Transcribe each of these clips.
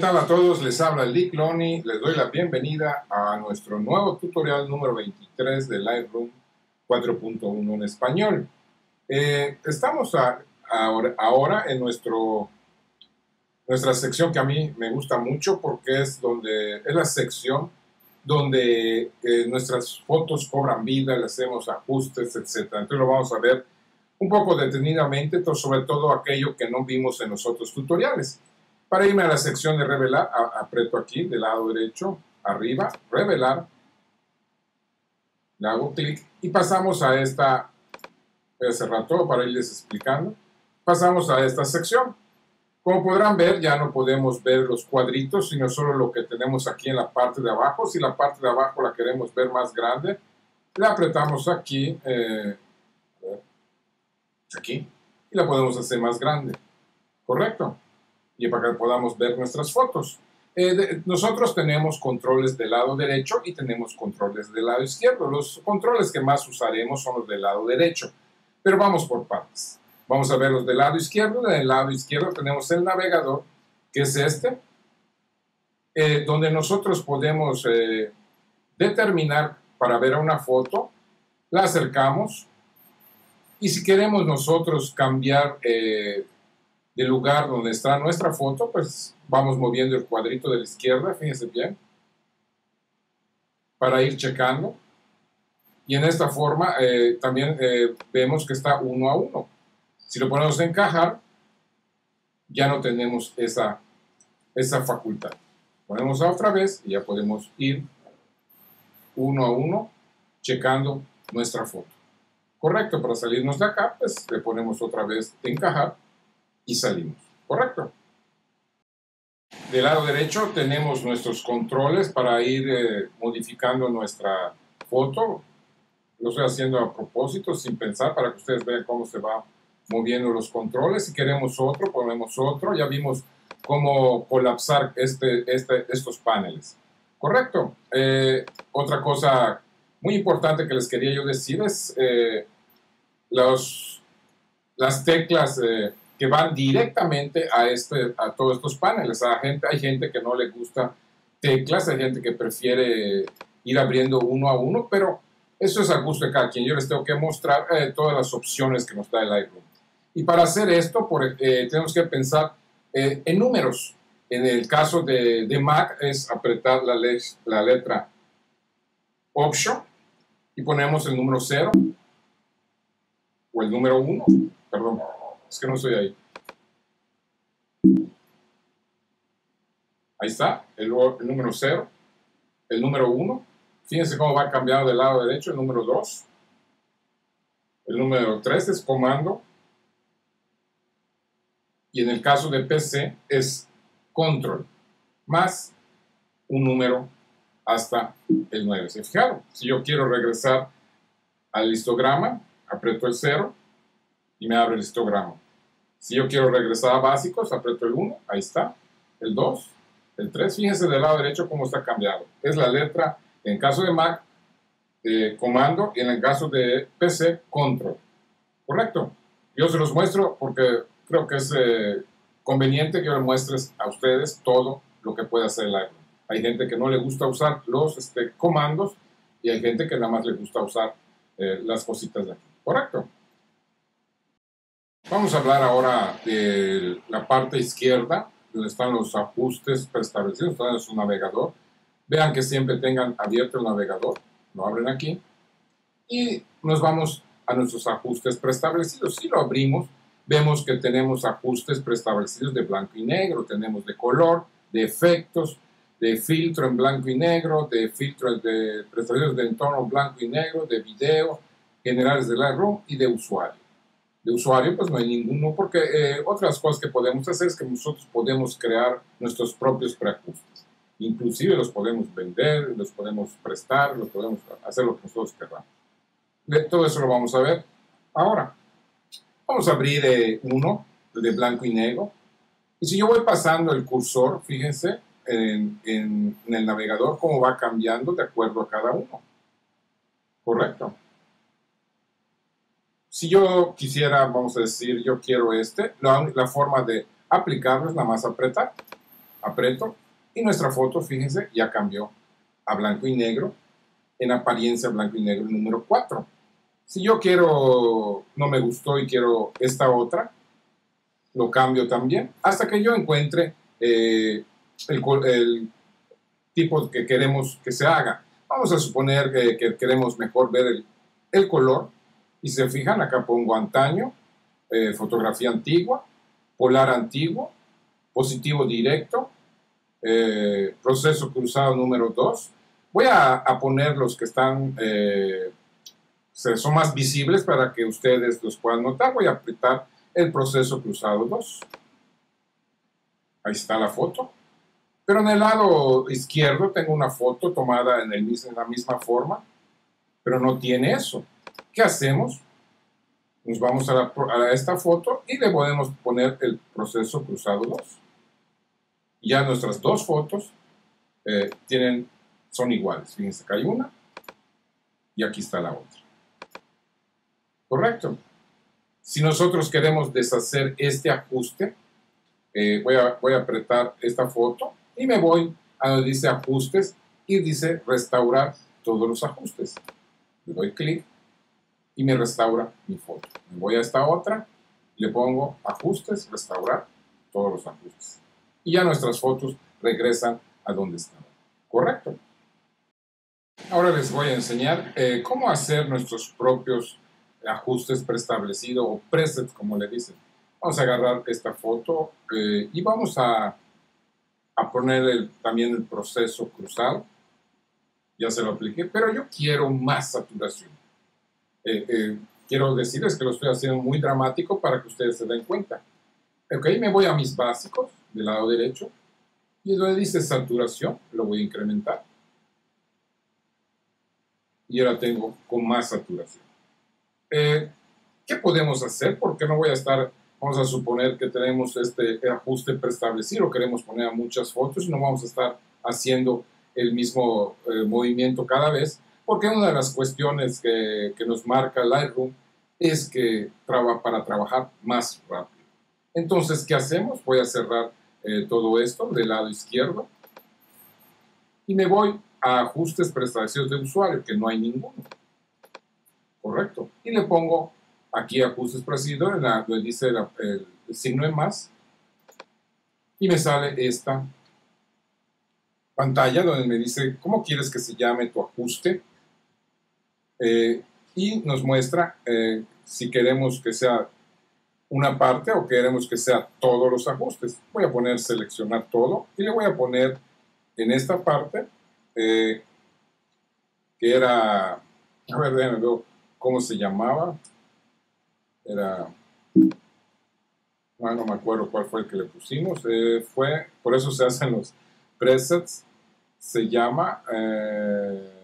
¿Qué tal a todos? Les habla Lick Loney. Les doy la bienvenida a nuestro nuevo tutorial número 23 de Lightroom 4.1 en español. Eh, estamos ahora, en nuestro, nuestra sección que a mí me gusta mucho porque es, donde, es la sección donde eh, nuestras fotos cobran vida, le hacemos ajustes, etc. Entonces lo vamos a ver un poco detenidamente, sobre todo aquello que no vimos en los otros tutoriales. Para irme a la sección de revelar, aprieto aquí del lado derecho, arriba, revelar, le hago clic y pasamos a esta, voy a cerrar todo para irles explicando, pasamos a esta sección. Como podrán ver, ya no podemos ver los cuadritos, sino solo lo que tenemos aquí en la parte de abajo. Si la parte de abajo la queremos ver más grande, le apretamos aquí, eh, aquí, y la podemos hacer más grande. ¿Correcto? Y para que podamos ver nuestras fotos. Eh, nosotros tenemos controles del lado derecho y tenemos controles del lado izquierdo. Los controles que más usaremos son los del lado derecho, pero vamos por partes. Vamos a ver los del lado izquierdo. Del lado izquierdo tenemos el navegador, que es este, eh, donde nosotros podemos eh, determinar para ver una foto, la acercamos y si queremos nosotros cambiar del lugar donde está nuestra foto, pues vamos moviendo el cuadrito de la izquierda, fíjense bien, para ir checando. Y en esta forma eh, también eh, vemos que está uno a uno. Si lo ponemos a encajar, ya no tenemos esa, esa facultad. Ponemos a otra vez y ya podemos ir uno a uno checando nuestra foto. Correcto, para salirnos de acá, pues le ponemos otra vez encajar y salimos. ¿Correcto? Del lado derecho tenemos nuestros controles para ir eh, modificando nuestra foto. Lo estoy haciendo a propósito, sin pensar, para que ustedes vean cómo se va moviendo los controles. Si queremos otro, ponemos otro. Ya vimos cómo colapsar este, este, estos paneles. Correcto. Eh, otra cosa muy importante que les quería yo decir es eh, los, las teclas que van directamente a, este, a todos estos paneles. A gente, hay gente que no le gusta teclas, hay gente que prefiere ir abriendo uno a uno, pero eso es a gusto de cada quien. Yo les tengo que mostrar eh, todas las opciones que nos da el Lightroom. Y para hacer esto, por, eh, tenemos que pensar eh, en números. En el caso de, de Mac es apretar la, la letra Option y ponemos el número 0 o el número 1, perdón, es que no estoy ahí. Ahí está, el, número 0, el número 1. Fíjense cómo va cambiando del lado derecho, el número 2. El número 3 es comando. Y en el caso de PC es control más un número hasta el 9. ¿Se fijaron? Si yo quiero regresar al histograma, aprieto el 0 y me abre el histograma. Si yo quiero regresar a básicos, aprieto el 1, ahí está, el 2, el 3. Fíjense del lado derecho cómo está cambiado. Es la letra, en caso de Mac, eh, comando, y en el caso de PC, control. ¿Correcto? Yo se los muestro porque creo que es eh, conveniente que yo les muestres a ustedes todo lo que puede hacer el Lightroom. Hay gente que no le gusta usar los este, comandos y hay gente que nada más le gusta usar eh, las cositas de aquí. ¿Correcto? Vamos a hablar ahora de la parte izquierda, donde están los ajustes preestablecidos, en su navegador. Vean que siempre tengan abierto el navegador, lo abren aquí. Y nos vamos a nuestros ajustes preestablecidos. Si lo abrimos, vemos que tenemos ajustes preestablecidos de blanco y negro, tenemos de color, de efectos, de filtro en blanco y negro, de filtros de preestablecidos de entorno blanco y negro, de video, generales de Lightroom y de usuario de usuario, pues no hay ninguno, porque eh, otras cosas que podemos hacer es que nosotros podemos crear nuestros propios preajustes. Inclusive los podemos vender, los podemos prestar, los podemos hacer lo que nosotros queramos. De, todo eso lo vamos a ver ahora. Vamos a abrir eh, uno de blanco y negro. Y si yo voy pasando el cursor, fíjense en, en el navegador cómo va cambiando de acuerdo a cada uno. Correcto. Si yo quisiera, vamos a decir, yo quiero este, la, forma de aplicarlo es nada más apretar. aprieto y nuestra foto, fíjense, ya cambió a blanco y negro, en apariencia blanco y negro número 4. Si yo quiero, no me gustó y quiero esta otra, lo cambio también, hasta que yo encuentre eh, el, tipo que queremos que se haga. Vamos a suponer que, queremos mejor ver el, color, y se fijan, acá pongo antaño, eh, fotografía antigua, polar antiguo, positivo directo, eh, proceso cruzado número 2. Voy a, poner los que están, eh, son más visibles para que ustedes los puedan notar. Voy a apretar el proceso cruzado 2. Ahí está la foto. Pero en el lado izquierdo tengo una foto tomada en, el, en la misma forma, pero no tiene eso. ¿Qué hacemos? Nos vamos a, esta foto y le podemos poner el proceso cruzado 2. Ya nuestras dos fotos eh, tienen, son iguales. Fíjense que hay una y aquí está la otra. Correcto. Si nosotros queremos deshacer este ajuste, eh, voy, a, voy a apretar esta foto y me voy a donde dice ajustes y dice restaurar todos los ajustes. Le doy clic y me restaura mi foto. Me voy a esta otra, le pongo ajustes, restaurar todos los ajustes. Y ya nuestras fotos regresan a donde estaban. ¿Correcto? Ahora les voy a enseñar eh, cómo hacer nuestros propios ajustes preestablecidos o presets, como le dicen. Vamos a agarrar esta foto eh, y vamos a, a poner también el proceso cruzado. Ya se lo apliqué, pero yo quiero más saturación. Eh, eh, quiero decirles que lo estoy haciendo muy dramático para que ustedes se den cuenta. Ok, me voy a mis básicos del lado derecho y donde dice saturación lo voy a incrementar. Y ahora tengo con más saturación. ¿Qué podemos hacer? Porque no voy a estar Vamos a suponer que tenemos este ajuste preestablecido, queremos poner a muchas fotos y no vamos a estar haciendo el mismo eh, movimiento cada vez, porque una de las cuestiones que, nos marca Lightroom es que traba para trabajar más rápido. Entonces, ¿qué hacemos? Voy a cerrar eh, todo esto del lado izquierdo y me voy a ajustes prestaciones de usuario, que no hay ninguno. Correcto. Y le pongo aquí ajustes la, donde dice el, signo de más, y me sale esta pantalla donde me dice cómo quieres que se llame tu ajuste eh, y nos muestra eh, si queremos que sea una parte o queremos que sea todos los ajustes. Voy a poner seleccionar todo y le voy a poner en esta parte eh, que era, a ver, déjame ver cómo se llamaba, era, bueno, no me acuerdo cuál fue el que le pusimos, eh, fue, por eso se hacen los presets, se llama eh,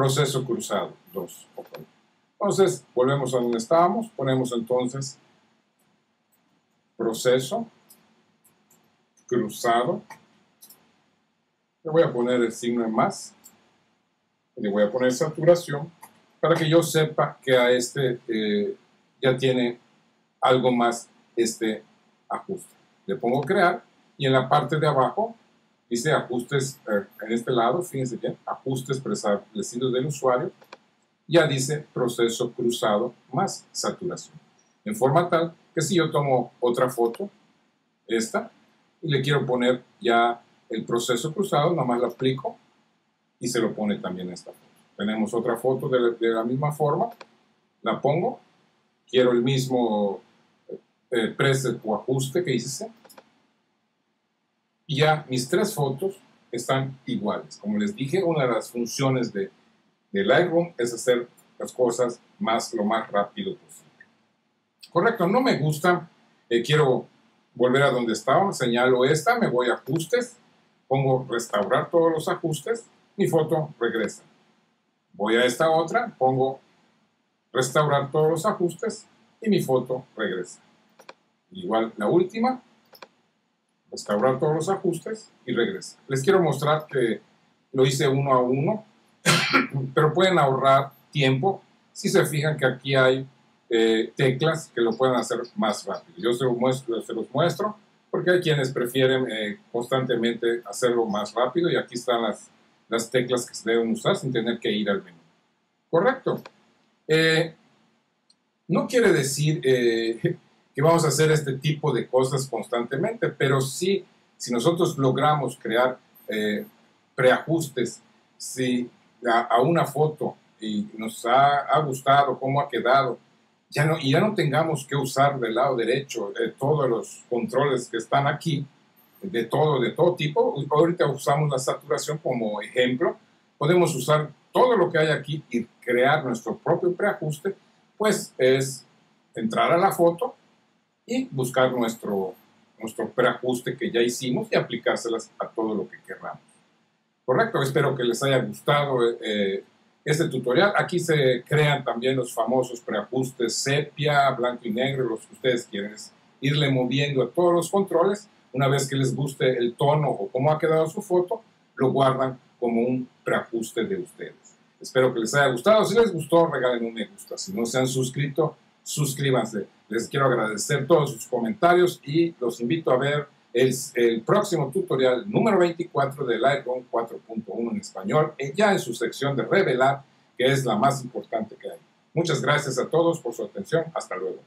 proceso cruzado 2. Entonces, volvemos a donde estábamos, ponemos entonces proceso cruzado, le voy a poner el signo de más, le voy a poner saturación, para que yo sepa que a este eh, ya tiene algo más este ajuste. Le pongo crear y en la parte de abajo dice ajustes, eh, en este lado, fíjense bien, ajustes preestablecidos del usuario, ya dice proceso cruzado más saturación. En forma tal que si yo tomo otra foto, esta, y le quiero poner ya el proceso cruzado, nomás lo aplico y se lo pone también esta foto. Tenemos otra foto de, la misma forma, la pongo, quiero el mismo eh, preset o ajuste que hice, y ya mis tres fotos están iguales. Como les dije, una de las funciones de, de Lightroom es hacer las cosas más, lo más rápido posible. Correcto, no me gusta, eh, quiero volver a donde estaba, señalo esta, me voy a ajustes, pongo restaurar todos los ajustes, mi foto regresa. Voy a esta otra, pongo restaurar todos los ajustes y mi foto regresa. Igual la última, restaurar todos los ajustes y regresa. Les quiero mostrar que lo hice uno a uno, pero pueden ahorrar tiempo si se fijan que aquí hay eh, teclas que lo pueden hacer más rápido. Yo se los muestro, porque hay quienes prefieren eh, constantemente hacerlo más rápido y aquí están las, las teclas que se deben usar sin tener que ir al menú. Correcto. Eh, no quiere decir que vamos a hacer este tipo de cosas constantemente, pero sí, si nosotros logramos crear preajustes, si a, una foto y nos ha, ha gustado cómo ha quedado, ya no, y ya no tengamos que usar del lado derecho eh, todos los controles que están aquí, de todo, de todo tipo. Ahorita usamos la saturación como ejemplo. Podemos usar todo lo que hay aquí y crear nuestro propio preajuste, pues es entrar a la foto y buscar nuestro, nuestro preajuste que ya hicimos y aplicárselas a todo lo que queramos. Correcto, espero que les haya gustado eh, este tutorial. Aquí se crean también los famosos preajustes sepia, blanco y negro, los que ustedes quieren. irle moviendo a todos los controles. Una vez que les guste el tono o cómo ha quedado su foto, lo guardan como un preajuste de ustedes. Espero que les haya gustado. Si les gustó, regalen un me gusta. Si no se han suscrito, suscríbanse. Les quiero agradecer todos sus comentarios y los invito a ver el, próximo tutorial número 24 de Lightroom 4.1 en español, eh, ya en su sección de revelar, que es la más importante que hay. Muchas gracias a todos por su atención. Hasta luego.